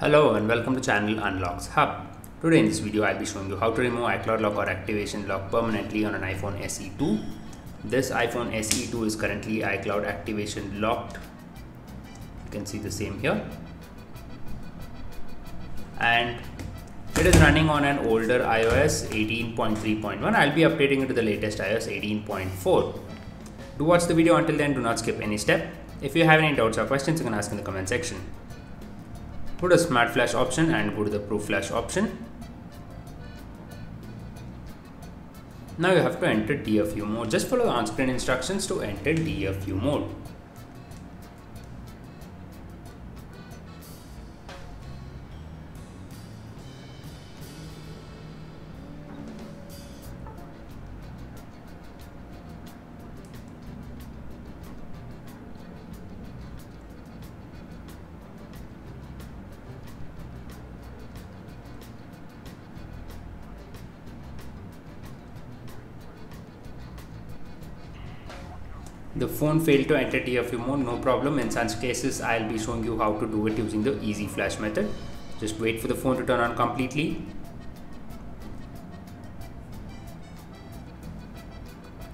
Hello and welcome to channel Unlocks Hub. Today in this video I'll be showing you how to remove iCloud lock or activation lock permanently on an iPhone SE2. This iPhone SE2 is currently iCloud activation locked. You can see the same here. And it is running on an older iOS 18.3.1. I'll be updating it to the latest iOS 18.4. Do watch the video until then, do not skip any step. If you have any doubts or questions, you can ask in the comment section. Go to Smart Flash option and go to the Pro Flash option. Now you have to enter DFU mode. Just follow on-screen instructions to enter DFU mode. The phone failed to enter DFU mode no problem. In such cases I'll be showing you how to do it using the easy flash method. Just wait for the phone to turn on completely.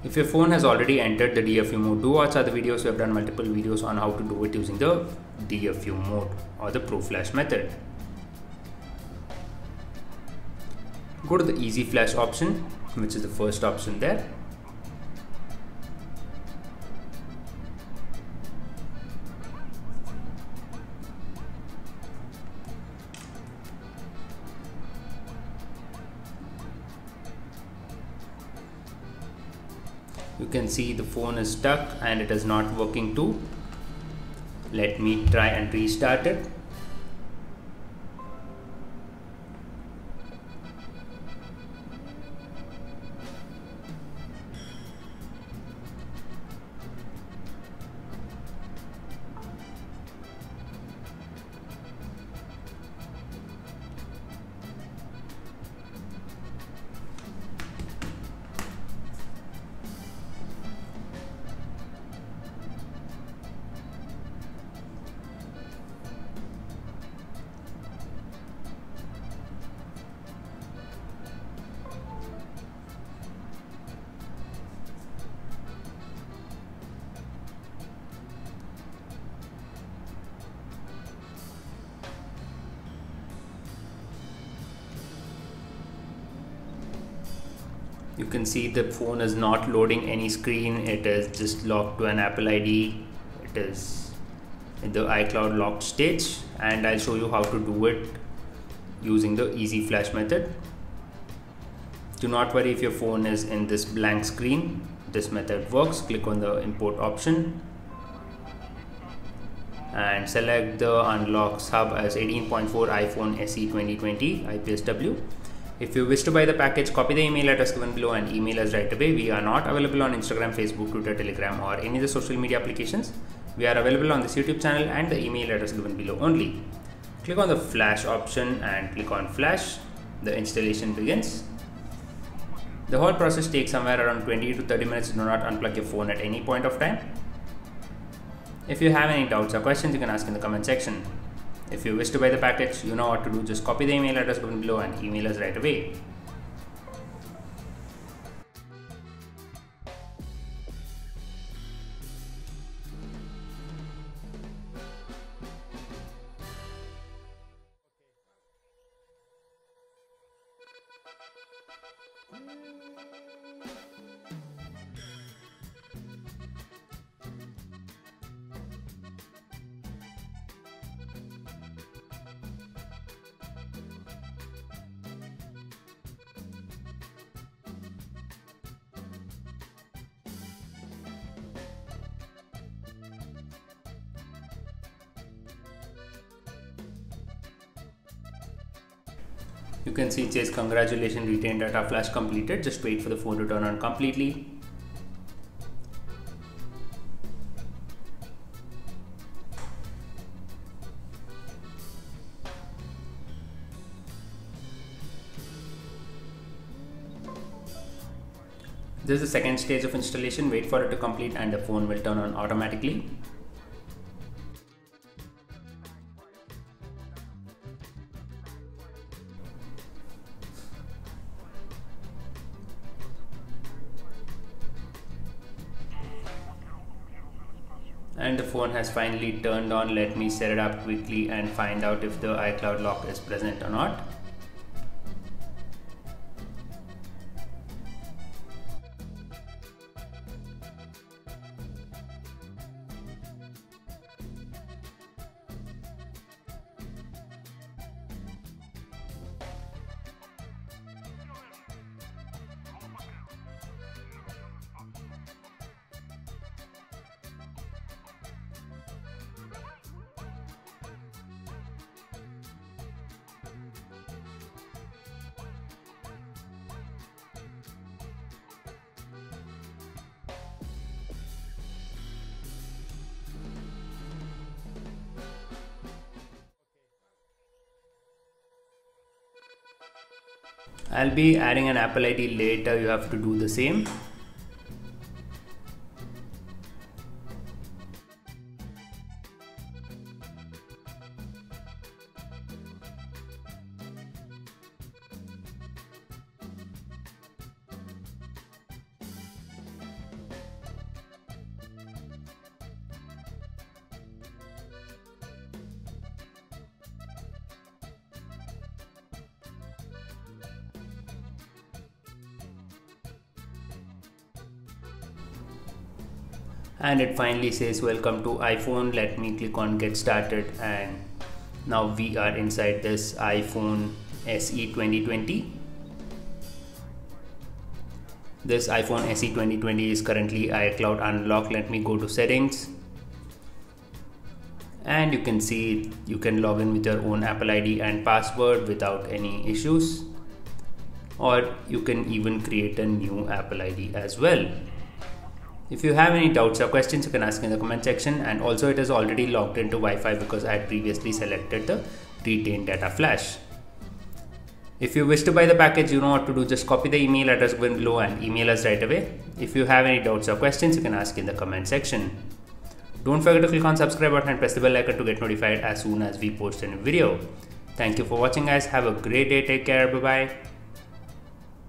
If your phone has already entered the DFU mode do watch other videos. We have done multiple videos on how to do it using the DFU mode or the Pro Flash method. Go to the easy flash option which is the first option there you can see the phone is stuck and it is not working too. Let me try and restart it you can see the phone is not loading any screen. It is just locked to an apple id it is in the icloud locked stage and i'll show you how to do it using the easy flash method. Do not worry if your phone is in this blank screen. This method works. Click on the import option and select the unlock sub as 18.4 iphone se 2020 ipsw if you wish to buy the package, copy the email address given below and email us right away. We are not available on Instagram, Facebook, Twitter, Telegram, or any of the social media applications. We are available on this YouTube channel and the email address given below only. Click on the flash option and click on flash. The installation begins. The whole process takes somewhere around 20 to 30 minutes. Do not unplug your phone at any point of time. If you have any doubts or questions, you can ask in the comment section. If you wish to buy the package, you know what to do. Just copy the email address given below and email us right away. You can see it says congratulations retained data flash completed just wait for the phone to turn on completely This is the second stage of installation. Wait for it to complete and the phone will turn on automatically. And the phone has finally turned on. Let me set it up quickly and find out if the iCloud lock is present or not I'll be adding an Apple ID later you have to do the same and it finally says welcome to iphone. Let me click on get started. And now we are inside this iphone se 2020 this iphone se 2020 is currently icloud unlocked. Let me go to settings. And you can see you can log in with your own apple id and password without any issues. Or you can even create a new apple id as well if you have any doubts or questions, you can ask in the comment section. And also, it is already logged into Wi-Fi because I had previously selected the retain data flash. If you wish to buy the package, you know what to do. Just copy the email address given below and email us right away. If you have any doubts or questions, you can ask in the comment section. Don't forget to click on subscribe button and press the bell icon to get notified as soon as we post a new video. Thank you for watching guys. Have a great day. Take care. Bye bye.